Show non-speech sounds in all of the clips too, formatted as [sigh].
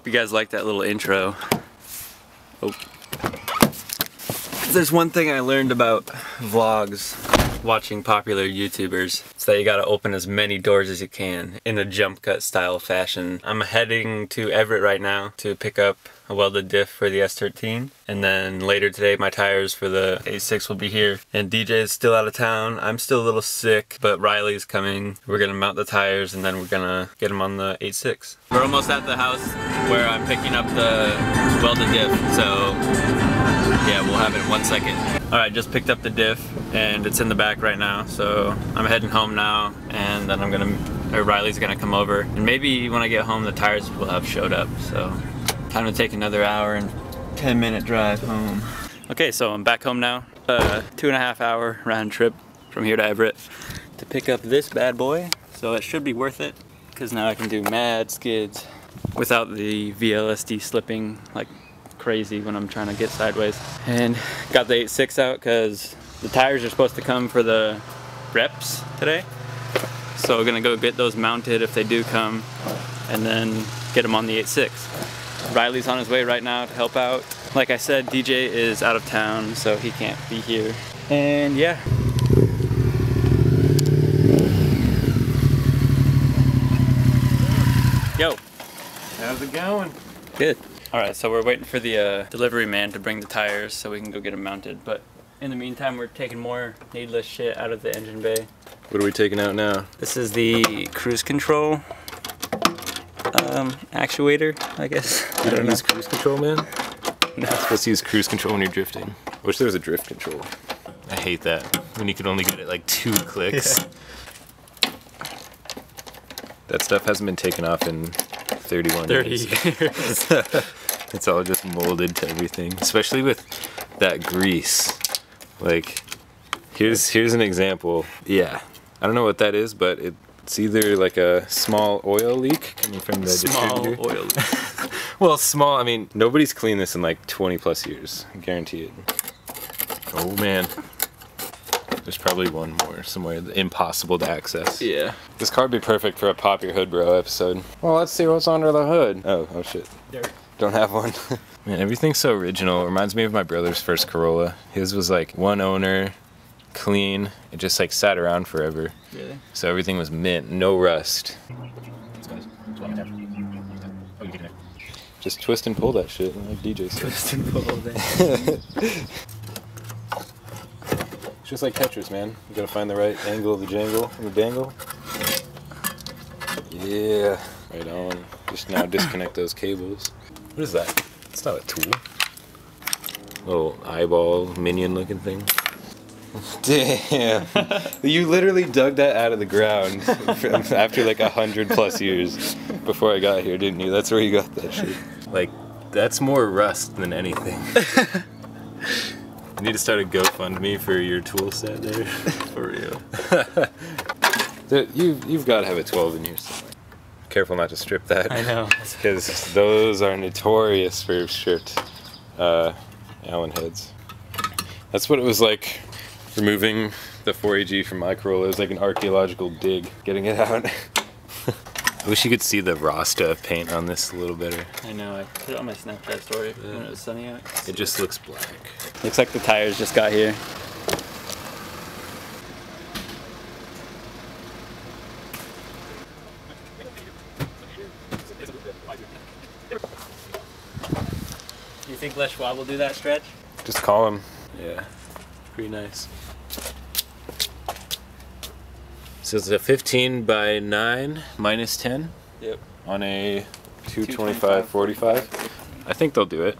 Hope you guys like that little intro. Oh. There's one thing I learned about vlogs watching popular YouTubers. So that you gotta open as many doors as you can in a jump cut style fashion. I'm heading to Everett right now to pick up a welded diff for the S13 and then later today my tires for the A6 will be here and DJ is still out of town. I'm still a little sick but Riley's coming. We're gonna mount the tires and then we're gonna get them on the A6. We're almost at the house where I'm picking up the welded diff so yeah we'll have it in one second. Alright just picked up the diff and it's in the back right now so I'm heading home now and then I'm gonna or Riley's gonna come over and maybe when I get home the tires will have showed up so Time to take another hour and 10 minute drive home. Okay, so I'm back home now. Uh, two and a half hour round trip from here to Everett to pick up this bad boy. So it should be worth it because now I can do mad skids without the VLSD slipping like crazy when I'm trying to get sideways. And got the 8.6 out because the tires are supposed to come for the reps today. So we're gonna go get those mounted if they do come and then get them on the 8.6. Riley's on his way right now to help out. Like I said, DJ is out of town, so he can't be here. And yeah. Yo. How's it going? Good. All right, so we're waiting for the uh, delivery man to bring the tires so we can go get them mounted. But in the meantime, we're taking more needless shit out of the engine bay. What are we taking out now? This is the cruise control um, actuator, I guess. You don't use cruise control, man? No. You're supposed to use cruise control when you're drifting. I wish there was a drift control. I hate that. When you can only get it like two clicks. Yeah. [laughs] That stuff hasn't been taken off in 31 30 years. [laughs] it's all just molded to everything. Especially with that grease. Like, here's here's an example. Yeah. I don't know what that is, but it it's either like a small oil leak coming from the small distributor. oil leak. [laughs] well, small. I mean, nobody's cleaned this in like 20 plus years. I guarantee it. Oh man. There's probably one more somewhere impossible to access. Yeah. This car would be perfect for a Pop Your Hood Bro episode. Well, let's see what's under the hood. Oh, oh shit. Dirt. Don't have one. [laughs] Man, everything's so original. It reminds me of my brother's first Corolla. His was like one owner, clean. It just like sat around forever. Really? So everything was mint, no rust. Just twist and pull that shit like DJ said. Twist and pull that. [laughs] it's just like Tetris, man. You gotta find the right angle of the jangle and the dangle. Yeah, right on. Just now disconnect those cables. What is that? It's not a tool. Little eyeball minion looking thing. [laughs] Damn. you literally dug that out of the ground [laughs] after like a hundred plus years before I got here, didn't you? That's where you got that shit. Like, that's more rust than anything. [laughs] you need to start a GoFundMe for your tool set there. [laughs] For real. [laughs] you, you've got to have a 12 in here somewhere. Careful not to strip that. I know. [laughs] Because those are notorious for stripped uh, Allen heads. That's what it was like removing the 4AG from my Corolla It was like an archaeological dig, getting it out. I wish you could see the Rasta paint on this a little better. I know, I put it on my Snapchat story yeah. when it was sunny out. It just looks black. Looks like the tires just got here. You think Les Schwab will do that stretch? Just call him. Yeah, pretty nice. So it's a 15 by 9 minus 10? Yep. On a 225 45? I think they'll do it.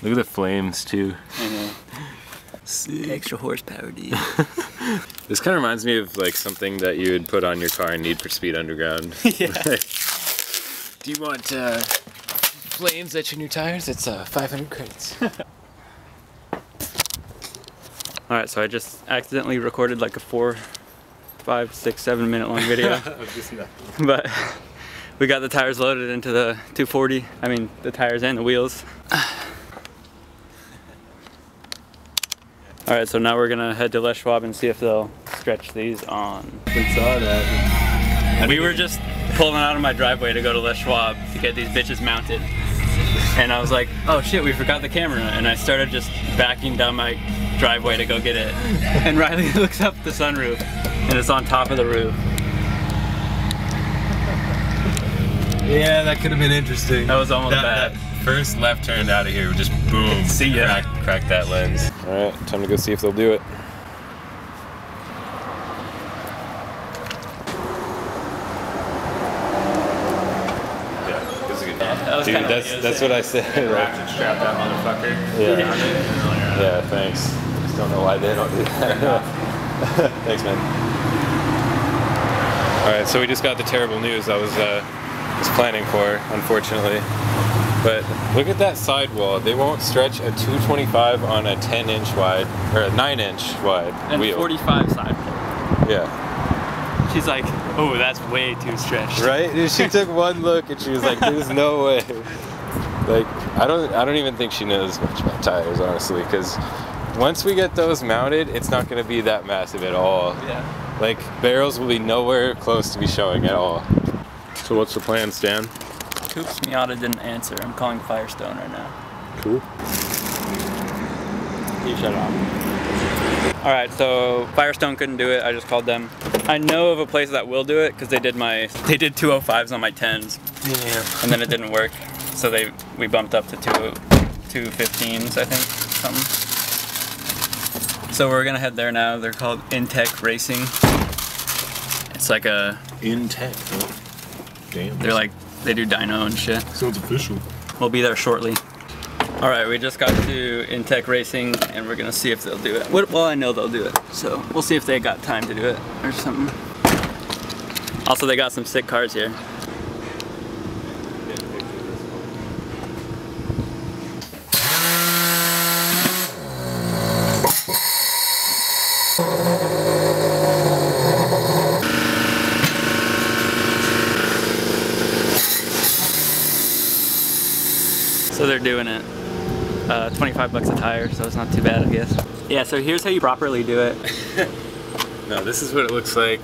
Look at the flames too. Mm-hmm. Extra horsepower, dude. [laughs] this kind of reminds me of like something that you would put on your car in Need for Speed Underground. [laughs] yeah. [laughs] do you want uh, flames at your new tires? It's uh, 500 credits. Alright, so I just accidentally recorded like a four five, six, seven minute long video. [laughs] but we got the tires loaded into the 240. I mean, the tires and the wheels. All right, so now we're gonna head to Les Schwab and see if they'll stretch these on. We saw that. We were just pulling out of my driveway to go to Les Schwab to get these bitches mounted. And I was like, oh shit, we forgot the camera. And I started just backing down my driveway to go get it. And Riley [laughs] looks up the sunroof and it's on top of the roof. Yeah, that could have been interesting. That was almost That- bad. that first left turn out of here, just boom. [laughs] See ya. Crack, crack that lens. All right, time to go see if they'll do it. Yeah, it's that Dude, that's what that's said. what I said. [laughs] like, and strap that motherfucker. yeah. [laughs] Yeah, thanks. Just don't know why they don't do that. thanks, man. All right, so we just got the terrible news I was uh, was planning for, unfortunately. But look at that sidewall. They won't stretch a 225 on a 10 inch wide or a 9 inch wide And wheel. 45 side. Yeah. She's like, oh, that's way too stretched. Right? She took [laughs] one look and she was like, "There's no way." Like, I don't, I don't even think she knows much about tires, honestly, because once we get those mounted, it's not going to be that massive at all. Yeah. Like, barrels will be nowhere close to be showing at all. So what's the plan, Stan? Coops Miata didn't answer. I'm calling Firestone right now. Cool. You shut off. All right, so Firestone couldn't do it. I just called them. I know of a place that will do it because they did my they did 205s on my 10s, Yeah. and then it didn't work. So they we bumped up to 2 215s, I think, something. So we're gonna head there now. They're called Intech Racing. It's like a In tech. Damn. they're like they do dyno and shit. Sounds official. We'll be there shortly. All right, we just got to Intech Racing, and we're gonna see if they'll do it. Well, I know they'll do it, so we'll see if they got time to do it or something. Also, they got some sick cars here. So they're doing it. Uh, 25 bucks a tire, so it's not too bad, I guess. Yeah, so here's how you properly do it. [laughs] No, this is what it looks like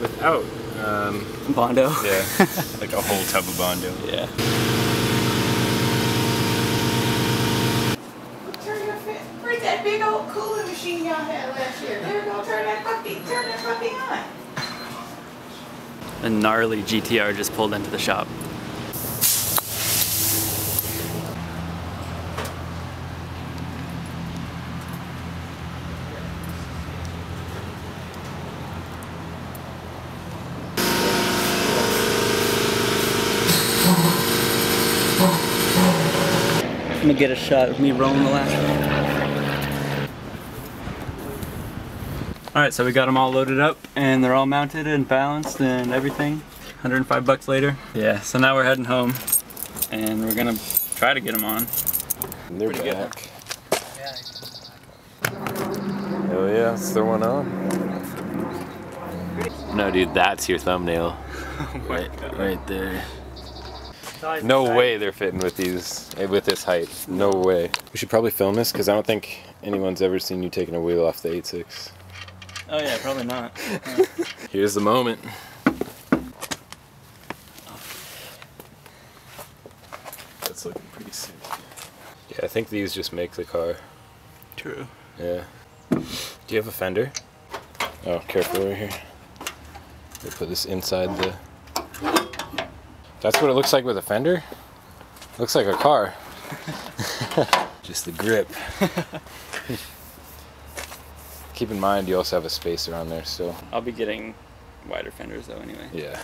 without. Um, Bondo. yeah, [laughs] like a whole tub of Bondo. Yeah. Turn your. Where's that big old cooling machine y'all had last year? They're gonna turn that puppy, turn that puppy on. A gnarly GTR just pulled into the shop. Gonna get a shot of me rolling the last one. Alright, so we got them all loaded up and they're all mounted and balanced and everything. 105 bucks later. Yeah, so now we're heading home and we're gonna try to get them on. And they're back. Hell yeah, let's throw one on. No, dude, that's your thumbnail. [laughs] Oh right, right there. No way they're fitting with these, eh, with this height. No way. We should probably film this because I don't think anyone's ever seen you taking a wheel off the 8.6. Oh yeah, probably not. [laughs] Here's the moment. That's looking pretty sick. Yeah, I think these just make the car. True. Yeah. Do you have a fender? Oh, careful over here. We put this inside the. That's what it looks like with a fender. Looks like a car. [laughs] Just the grip. [laughs] Keep in mind, you also have a spacer on there so. I'll be getting wider fenders though anyway. Yeah.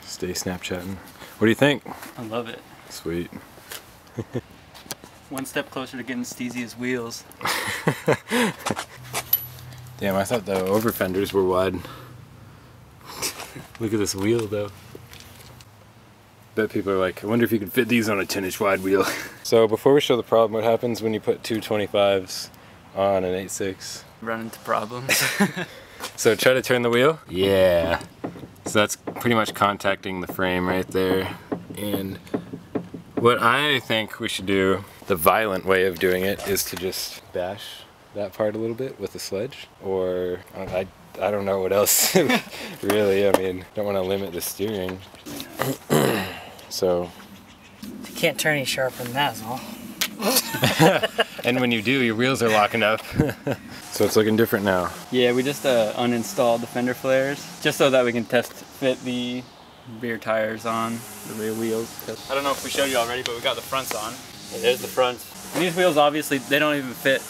Stay Snapchatting. What do you think? I love it. Sweet. [laughs] One step closer to getting Steezy's wheels. Damn, I thought the over fenders were wide. Look at this wheel though. Bet people are like, I wonder if you could fit these on a 10 inch wide wheel. [laughs] so before we show the problem, what happens when you put two 25s on an 8.6? Run into problems. [laughs] [laughs] So try to turn the wheel. Yeah. So that's pretty much contacting the frame right there. And what I think we should do, the violent way of doing it, is to just bash that part a little bit with the sledge, or I, I don't know what else. [laughs] really, I mean, don't want to limit the steering. [clears throat] so, You can't turn any sharper than that, is all. [laughs] and when you do, your wheels are locking up. [laughs] so it's looking different now. Yeah, we just uh, uninstalled the fender flares just so that we can test fit the rear tires on the rear wheels. I don't know if we showed you already, but we got the fronts on. Yeah, there's the fronts. These wheels obviously they don't even fit.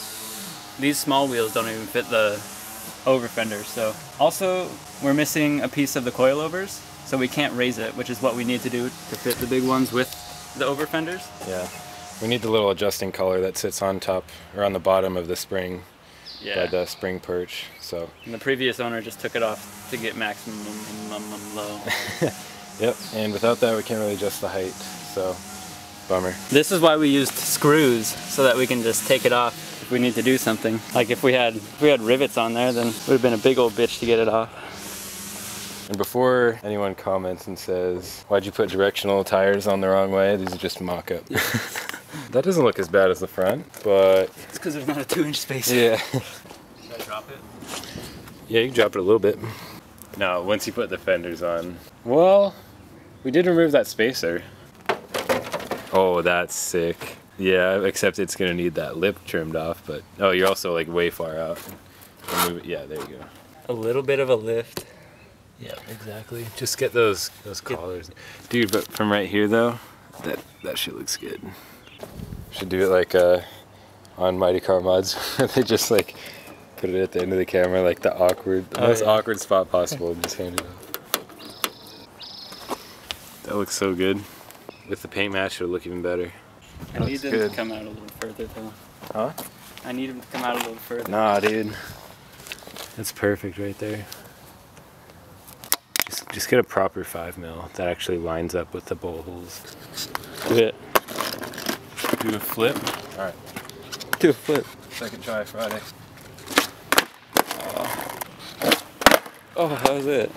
These small wheels don't even fit the over fenders. So also we're missing a piece of the coilovers, so we can't raise it, which is what we need to do to fit the big ones with the over fenders. Yeah. We need the little adjusting collar that sits on top or on the bottom of the spring, Yeah. that uh, spring perch. So, And the previous owner just took it off to get maximum low. [laughs] yep. And without that, we can't really adjust the height. So, bummer. This is why we used screws so that we can just take it off if we need to do something. Like if we had if we had rivets on there, then it would have been a big old bitch to get it off. And before anyone comments and says, "Why'd you put directional tires on the wrong way?" These are just mock-up. [laughs] that doesn't look as bad as the front, but It's because there's not a two inch space. yeah. Should I drop it? Yeah, you can drop it a little bit. No, once you put the fenders on. Well, we did remove that spacer. Oh, that's sick. Yeah, except it's gonna need that lip trimmed off, but oh, you're also like way far out. Yeah, there you go. A little bit of a lift. Yeah, exactly. Just get those those collars, dude. But from right here though, that that shit looks good. Should do it like uh, on Mighty Car Mods, where [laughs] they just like put it at the end of the camera, like the awkward, the Oh, most yeah. awkward spot possible, and just hand it up. That looks so good. With the paint match, it'll look even better. I need Looks them good. to come out a little further though. Huh? I need them to come out a little further. Nah, dude. That's perfect right there. Just, just get a proper five mil that actually lines up with the bowl holes. Do it. Do a flip. All right. Do a flip. Second try Friday. Oh, that was it.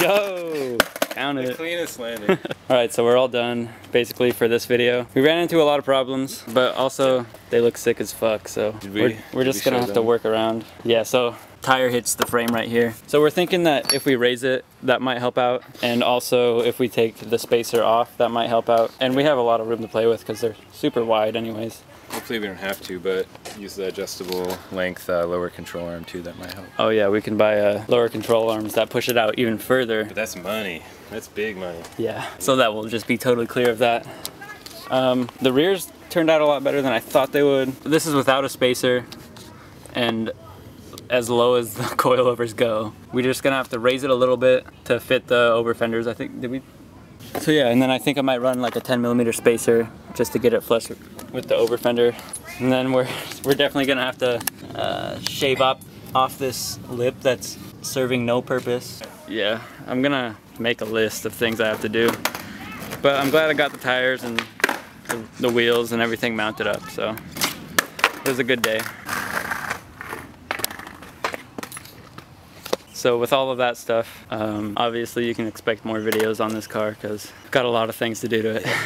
Yo! Count it. Cleanest landing. [laughs] Alright, so we're all done basically for this video. We ran into a lot of problems, but also they look sick as fuck, so we- we're, we're just we gonna have to work around. Yeah, so tire hits the frame right here. So we're thinking that if we raise it, that might help out. And also if we take the spacer off, that might help out. And we have a lot of room to play with because they're super wide anyways. Hopefully we don't have to, but use the adjustable length uh, lower control arm too. That might help. Oh yeah, we can buy uh, lower control arms that push it out even further. But that's money. That's big money. Yeah, so that will just be totally clear of that. Um, the rears turned out a lot better than I thought they would. This is without a spacer and as low as the [laughs] coilovers go. We're just gonna have to raise it a little bit to fit the over fenders. I think, did we? So yeah, and then I think I might run like a 10 millimeter spacer just to get it flush with the over fender. And then we're, we're definitely gonna have to uh, shave up off this lip that's serving no purpose. Yeah, I'm gonna make a list of things I have to do. But I'm glad I got the tires and the, the wheels and everything mounted up, so it was a good day. So with all of that stuff, um, obviously you can expect more videos on this car because I've got a lot of things to do to it. [laughs]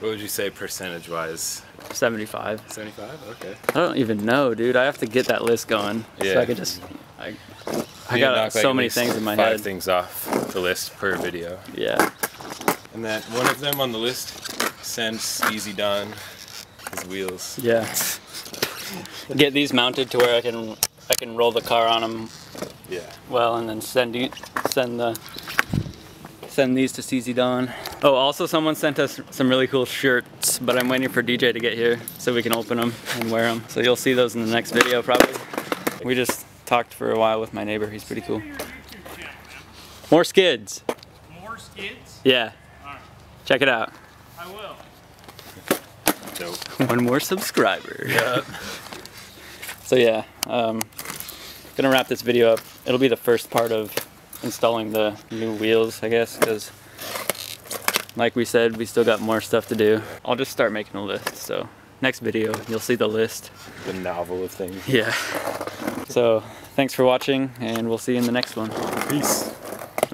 What would you say percentage wise? 75. 75? Okay. I don't even know, dude. I have to get that list going so I could just. I, I got knock, so at many things in my five head. things off the list per video. Yeah. And that one of them on the list sends Easy Don his wheels. Yeah. Get these mounted to where I can I can roll the car on them Yeah. well, and then send you send the send these to Steezy Don. Oh, also someone sent us some really cool shirts, but I'm waiting for DJ to get here so we can open them and wear them. So you'll see those in the next video probably. We just talked for a while with my neighbor. He's pretty cool. More skids. More skids? Yeah. Check it out. I will. Dope. One more subscriber. Yep. [laughs] so yeah, um, gonna wrap this video up. It'll be the first part of installing the new wheels, I guess, because like we said, we still got more stuff to do. I'll just start making a list. So next video, you'll see the list. The novel of things. Yeah. So thanks for watching, and we'll see you in the next one. Peace.